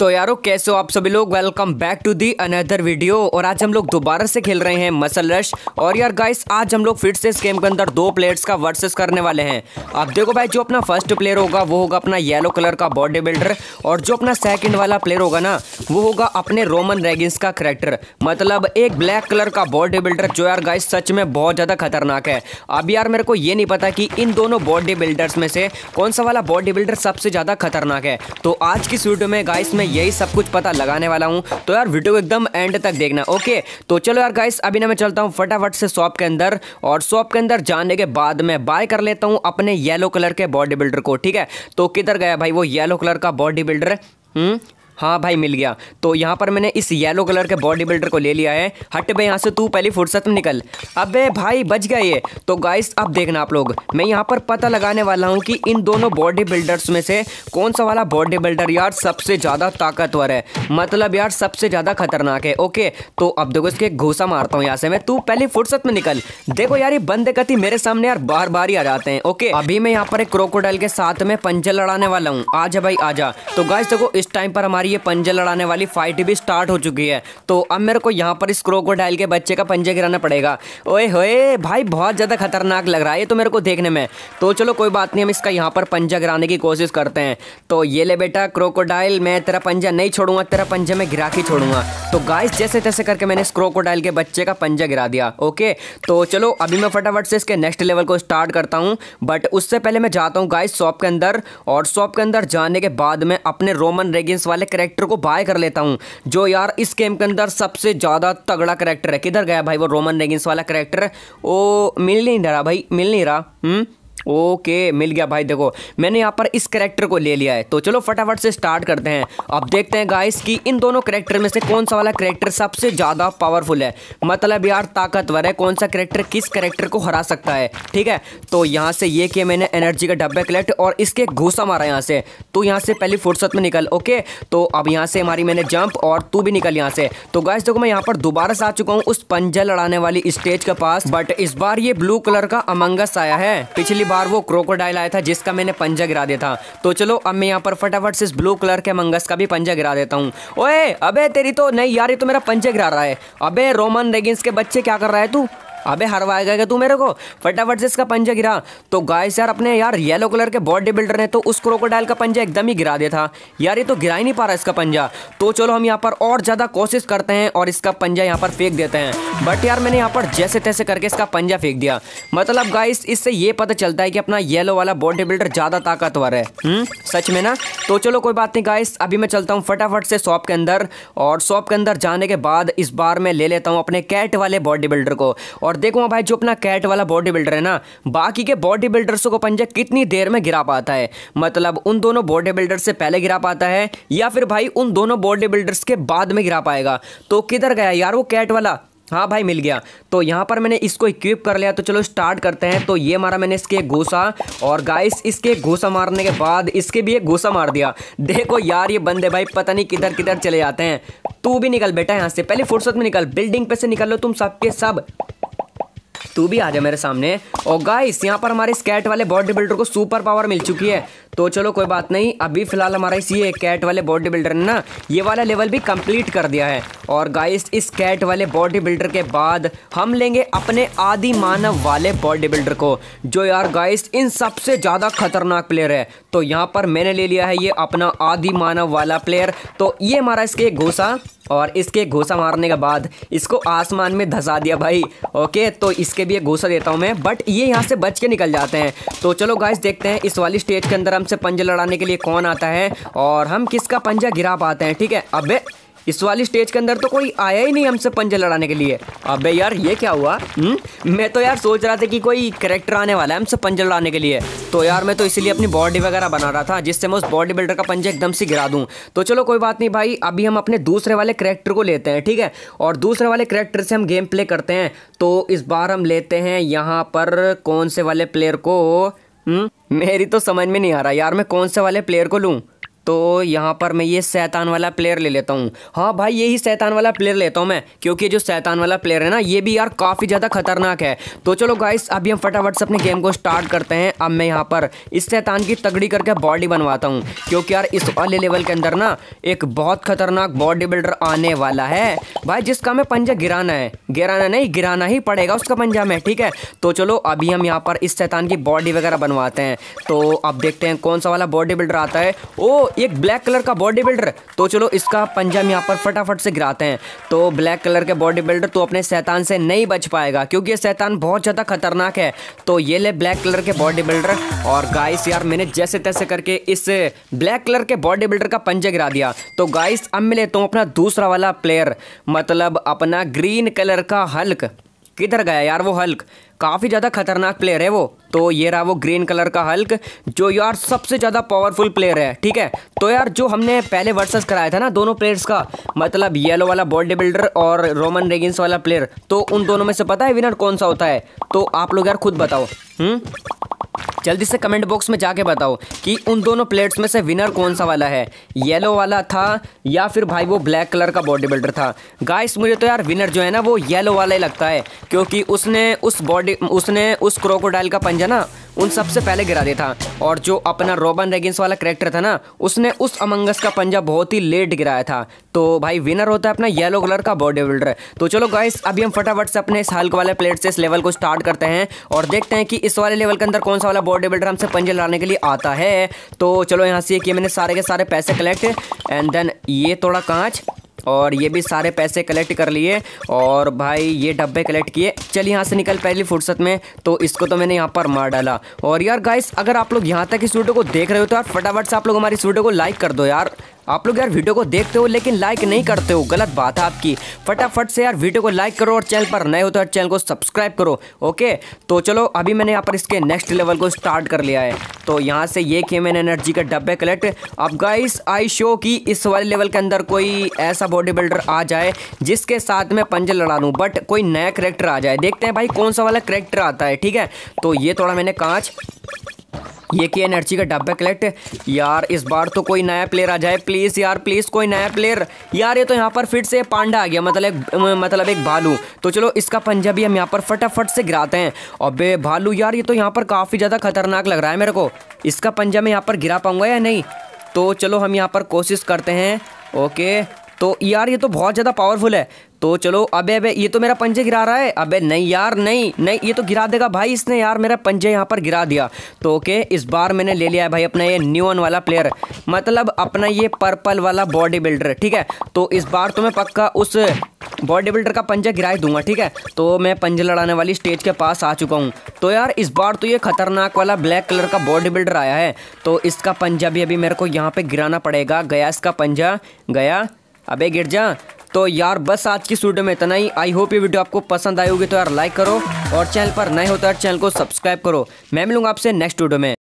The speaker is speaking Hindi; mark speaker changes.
Speaker 1: तो यारो, कैसे हो आप सभी लोग? Welcome back to the another video और आज हम लोग दोबारा से खेल रहे हैं मसल रश और यार गाइस आज हम लोग फिर से इस गेम के अंदर दो प्लेयर्स का वर्सेस करने वाले हैं। अब देखो भाई, जो अपना फ़र्स्ट प्लेयर होगा, वो होगा अपना येलो कलर का बॉडी बिल्डर और जो अपना सेकंड वाला प्लेयर होगा ना, वो होगा अपने रोमन रेगिंस का करेक्टर मतलब एक ब्लैक कलर का बॉडी बिल्डर जो यार गाइस सच में बहुत ज़्यादा खतरनाक है। अब यार, मेरे को ये नहीं पता कि इन दोनों बॉडी बिल्डर्स में से कौन सा वाला बॉडी बिल्डर सबसे ज़्यादा खतरनाक है। तो आज की वीडियो में गाइस में यही सब कुछ पता लगाने वाला हूँ। तो यार, वीडियो को एकदम एंड तक देखना, ओके? तो चलो यार गाइस अभी ना मैं चलता हूँ फटाफट से शॉप के अंदर और शॉप के अंदर जाने के बाद मैं बाय कर लेता हूँ अपने येलो कलर के बॉडी बिल्डर को, ठीक है? तो किधर गया भाई वो येलो कलर का बॉडी बिल्डर हम्म? हाँ भाई, मिल गया। तो यहाँ पर मैंने इस येलो कलर के बॉडी बिल्डर को ले लिया है। हट भाई यहाँ से, तू पहली फुर्सत में निकल। अबे भाई, बच गया ये। तो गाइस अब देखना आप लोग। मैं यहाँ पर पता लगाने वाला हूँ कि इन दोनों बॉडी बिल्डर्स में से कौन सा वाला बॉडी बिल्डर यार सबसे ज़्यादा ताकतवर है। मतलब यार सबसे ज़्यादा खतरनाक है। ओके तो अब देखो इसके घूसा मारता हूँ यहाँ से मैं। तू पहली फुर्सत में निकल। देखो यार, ये बंदे कति मेरे सामने यार बार बार ही आ जाते हैं। ओके, अभी मैं यहाँ पर एक क्रोकोडाइल के साथ में पंजे लड़ाने वाला हूँ। आजा भाई आजा तो गाइस देखो इस टाइम पर हमारी ये पंजे लड़ाने वाली फाइट भी स्टार्ट हो चुकी है। तो अब मेरे को यहाँ पर इस क्रोकोडाइल के बच्चे का पंजे गिराना पड़ेगा। ओए होए, भाई बहुत ज़्यादा खतरनाक लग रहा है ये तो मेरे को देखने में। तो चलो कोई बात नहीं, हम इसका यहाँ पर पंजा गिराने की कोशिश करते हैं। तो ये ले बेटा क्रोकोडाइल मैं तेरा पंजा नहीं छोड़ूँगा, तेरा पंजा मैं गिरा के छोड़ूँगा। तो गाइस जैसे तैसे करके मैंने इस क्रोकोडाइल के बच्चे का पंजा गिरा दिया, ओके? तो चलो, अभी मैं फटाफट से इसके नेक्स्ट लेवल को स्टार्ट करता हूँ। बट उससे पहले मैं जाता हूँ गाइस शॉप के अंदर और शॉप के अंदर जाने के बाद मैं अपने रोमन रेगिंस वाले करेक्टर को बाय कर लेता हूँ। जो यार इस गेम के अंदर सबसे ज़्यादा तगड़ा करेक्टर है। किधर गया भाई वो रोमन रेगिंस वाला करेक्टर वो मिल नहीं रहा भाई, मिल नहीं रहा। हम्म? ओके, मिल गया भाई। देखो, मैंने यहाँ पर इस करेक्टर को ले लिया है। तो चलो फटाफट से स्टार्ट करते हैं। अब देखते हैं गाइस कि इन दोनों करेक्टर में से कौन सा वाला करेक्टर सबसे ज़्यादा पावरफुल है। मतलब यार, ताकतवर है, कौन सा करेक्टर किस करेक्टर को हरा सकता है, ठीक है? तो यहाँ से ये किया मैंने एनर्जी का डब्बे कलेक्ट और इसके घूसा मारा यहाँ से। तो यहाँ से पहली फुर्सत में निकल, ओके? तो अब यहाँ से हमारी मैंने जंप और तू भी निकल यहाँ से। तो गाइस देखो, मैं यहाँ पर दोबारा से आ चुका हूँ उस पंजा लड़ाने वाली स्टेज के पास। बट इस बार ये ब्लू कलर का अमंगस आया है। पिछली बार वो क्रोकोडाइल आया था, जिसका मैंने पंजा गिरा दिया था। तो चलो, अब मैं यहाँ पर फटाफट से इस ब्लू कलर के मंगस का भी पंजा गिरा देता हूँ। ओए, अबे, तेरी तो नहीं यार, ये तो मेरा पंजा गिरा रहा है। अबे, रोमन रेगिंस के बच्चे क्या कर रहा है तू? अबे हरवाएगा तू मेरे को। फटाफट से इसका पंजा गिरा। तो गाइस यार, अपने यार येलो कलर के बॉडी बिल्डर ने तो उस क्रोकोडाइल का पंजा एकदम ही गिरा दिया था। यार ये तो गिरा ही नहीं पा रहा इसका पंजा। तो चलो हम यहाँ पर और ज़्यादा कोशिश करते हैं और इसका पंजा यहाँ पर फेंक देते हैं। बट यार मैंने यहाँ पर जैसे तैसे करके इसका पंजा फेंक दिया। मतलब गाइस इससे ये पता चलता है कि अपना येलो वाला बॉडी बिल्डर ज़्यादा ताकतवर है। हुँ? सच में ना? तो चलो कोई बात नहीं गाइस अभी मैं चलता हूँ फटाफट से शॉप के अंदर। और शॉप के अंदर जाने के बाद इस बार मैं ले लेता हूँ अपने कैट वाले बॉडी बिल्डर को। और देखो भाई, जो अपना कैट वाला बॉडी बिल्डर है ना, बाकी के बॉडी बिल्डर्सों को पंजा कितनी देर में गिरा पाता है? मतलब उन दोनों बॉडी बिल्डर से पहले गिरा पाता है, या फिर भाई उन दोनों बॉडी बिल्डर्स के बाद में गिरा पाएगा? तो किधर गया यार वो कैट वाला? हाँ भाई, मिल गया। तो यहाँ पर मैंने इसको इक्विप कर लिया तो चलो स्टार्ट करते हैं। तो ये मारा मैंने इसके घूसा, और गाइस इसके घूसा मारने के बाद इसके भी एक घूसा मार दिया। देखो यार ये बंदे भाई, पता नहीं किधर किधर चले जाते हैं। तू भी निकल बेटा यहाँ से, पहले फुर्सत में निकल बिल्डिंग पे से निकल लो तुम सबके सब। तू भी आ जा मेरे सामने। और गाइस यहाँ पर हमारे स्कैट वाले बॉडी बिल्डर को सुपर पावर मिल चुकी है। तो चलो कोई बात नहीं, अभी फ़िलहाल हमारा इस ये कैट वाले बॉडी बिल्डर ने ना ये वाला लेवल भी कंप्लीट कर दिया है। और गाइस इस कैट वाले बॉडी बिल्डर के बाद हम लेंगे अपने आदि मानव वाले बॉडी बिल्डर को, जो यार गाइस इन सबसे ज़्यादा खतरनाक प्लेयर है। तो यहाँ पर मैंने ले लिया है ये अपना आदि मानव वाला प्लेयर तो ये हमारा इसके घोसा, और इसके घोसा मारने के बाद इसको आसमान में धसा दिया भाई। ओके तो इसके भी एक घोसा देता हूँ मैं बट ये यहाँ से बच के निकल जाते हैं। तो चलो गाइस देखते हैं इस वाली स्टेज के अंदर हमसे पंजा लड़ाने के लिए कौन आता है और हम किसका पंजा गिरा पाते हैं, ठीक है अबे, इस वाली स्टेज के अंदर तो कोई आया ही नहीं हमसे पंजे लड़ाने के लिए अबे यार, ये क्या हुआ हुँ? हम्म? मैं तो यार सोच रहा था कि कोई करेक्टर आने वाला है हमसे पंजे लड़ाने के लिए तो यार, मैं तो इसीलिए अपनी बॉडी वगैरह बना रहा था, जिससे मैं उस बॉडी बिल्डर का पंजा एकदम से गिरा दूँ तो चलो, कोई बात नहीं भाई, अभी हम अपने दूसरे वाले करेक्टर को लेते हैं, ठीक है और दूसरे वाले करेक्टर से हम गेम प्ले करते हैं तो इस बार हम लेते हैं यहाँ पर कौन से वाले प्लेयर को? हम्म? मेरी तो समझ में नहीं आ रहा यार, मैं कौन से वाले प्लेयर को लूँ तो यहाँ पर मैं ये सैतान वाला प्लेयर ले लेता हूँ। हाँ भाई यही सैतान वाला प्लेयर लेता हूँ मैं, क्योंकि जो सैतान वाला प्लेयर है ना, ये भी यार काफ़ी ज़्यादा खतरनाक है। तो चलो गाइस अभी हम फटाफट से अपने गेम को स्टार्ट करते हैं। अब मैं यहाँ पर इस सैतान की तगड़ी करके बॉडी बनवाता हूँ, क्योंकि यार इस वाले लेवल के अंदर ना एक बहुत खतरनाक बॉडी बिल्डर आने वाला है। भाई, जिसका हमें पंजा गिराना है। गिराना नहीं, गिराना ही पड़ेगा उसका पंजा में, ठीक है? तो चलो, अभी हम यहाँ पर इस शैतान की बॉडी वगैरह बनवाते हैं। तो अब देखते हैं कौन सा वाला बॉडी बिल्डर आता है। ओ एक ब्लैक कलर का बॉडी बिल्डर तो चलो इसका पंजा हम यहाँ पर फटाफट से गिराते हैं। तो ब्लैक कलर के बॉडी बिल्डर तो अपने शैतान से नहीं बच पाएगा, क्योंकि ये शैतान बहुत ज़्यादा खतरनाक है। तो ये ले ब्लैक कलर के बॉडी बिल्डर और गाइस यार, मैंने जैसे तैसे करके इस ब्लैक कलर के बॉडी बिल्डर का पंजा गिरा दिया। तो गाइस अब मैं लेता हूँ अपना दूसरा वाला प्लेयर मतलब अपना ग्रीन कलर का हल्क किधर गया यार वो हल्क काफ़ी ज़्यादा खतरनाक प्लेयर है वो। तो ये रहा वो ग्रीन कलर का हल्क जो यार सबसे ज़्यादा पावरफुल प्लेयर है, ठीक है? तो यार जो हमने पहले वर्सेस कराया था ना दोनों प्लेयर्स का मतलब येलो वाला बॉडी बिल्डर और रोमन रेगिंस वाला प्लेयर तो उन दोनों में से पता है विनर कौन सा होता है? तो आप लोग यार खुद बताओ हम्म? जल्दी से कमेंट बॉक्स में जाके बताओ कि उन दोनों प्लेट्स में से विनर कौन सा वाला है? येलो वाला था या फिर भाई वो ब्लैक कलर का बॉडी बिल्डर था? गाइस मुझे तो यार विनर जो है ना, वो येलो वाला ही लगता है, क्योंकि उसने उस बॉडी उसने उस क्रोकोडाइल का पंजा ना उन सबसे पहले गिरा दिया था। और जो अपना रोबन रेगिंस वाला करेक्टर था ना, उसने उस अमंगस का पंजा बहुत ही लेट गिराया था। तो भाई विनर होता है अपना येलो कलर का बॉडी बिल्डर तो चलो गाइस अभी हम फटाफट से अपने इस हल्क वाले प्लेट से इस लेवल को स्टार्ट करते हैं और देखते हैं कि इस वाले लेवल के अंदर कौन सा वाला बॉडी बिल्डर हमसे पंजे लाने के लिए आता है। तो चलो यहाँ से किए मैंने सारे के सारे पैसे कलेक्ट एंड देन ये थोड़ा कांच। और ये भी सारे पैसे कलेक्ट कर लिए और भाई ये डब्बे कलेक्ट किए। चल यहाँ से निकल पहली फुर्सत में तो इसको तो मैंने यहाँ पर मार डाला। और यार गाइस अगर आप लोग यहाँ तक इस वीडियो को देख रहे हो तो यार फटाफट से आप लोग हमारी इस वीडियो को लाइक कर दो यार। आप लोग यार वीडियो को देखते हो, लेकिन लाइक नहीं करते हो। गलत बात है आपकी। फटाफट से यार वीडियो को लाइक करो और चैनल पर नए हो तो यार चैनल को सब्सक्राइब करो ओके तो चलो, अभी मैंने यहाँ पर इसके नेक्स्ट लेवल को स्टार्ट कर लिया है। तो यहाँ से ये किए मैंने एनर्जी के डब्बे कलेक्ट अब गाइस आई शो की इस वाले लेवल के अंदर कोई ऐसा बॉडी बिल्डर आ जाए, जिसके साथ मैं पंजे लड़ा लूँ बट कोई नया करेक्टर आ जाए। देखते हैं भाई कौन सा वाला करेक्टर आता है, ठीक है? तो ये थोड़ा मैंने कांच ये की एनर्जी का डब्बा कलेक्ट। यार, इस बार तो कोई नया प्लेयर आ जाए। प्लीज़ यार प्लीज़ कोई नया प्लेयर यार, ये तो यहाँ पर फिर से पांडा आ गया मतलब मतलब एक भालू। तो चलो, इसका पंजा भी हम यहाँ पर फटाफट से गिराते हैं। अबे भालू, यार, ये तो यहाँ पर काफ़ी ज़्यादा खतरनाक लग रहा है मेरे को। इसका पंजा मैं यहाँ पर गिरा पाऊँगा या नहीं? तो चलो, हम यहाँ पर कोशिश करते हैं। ओके तो यार, ये तो बहुत ज़्यादा पावरफुल है। तो चलो, अबे अबे, ये तो मेरा पंजे गिरा रहा है। अबे, नहीं यार, नहीं नहीं, ये तो गिरा देगा भाई इसने यार, मेरा पंजे यहाँ पर गिरा दिया। तो ओके, इस बार मैंने ले लिया है भाई अपना ये न्यून वाला प्लेयर मतलब अपना ये पर्पल वाला बॉडी बिल्डर ठीक है? तो इस बार तो मैं पक्का उस बॉडी बिल्डर का पंजा गिरा ही दूँगा, ठीक है? तो मैं पंजे लड़ाने वाली स्टेज के पास आ चुका हूँ। तो यार, इस बार तो ये खतरनाक वाला ब्लैक कलर का बॉडी बिल्डर आया है। तो इसका पंजा भी अभी मेरे को यहाँ पे गिराना पड़ेगा। गया इसका पंजा, गया। अबे, गिर जा। तो यार बस आज की वीडियो में इतना ही। आई होप ये वीडियो आपको पसंद आई होगी तो यार लाइक करो और चैनल पर नए होता है चैनल को सब्सक्राइब करो। मैं मिलूँगा आपसे नेक्स्ट वीडियो में।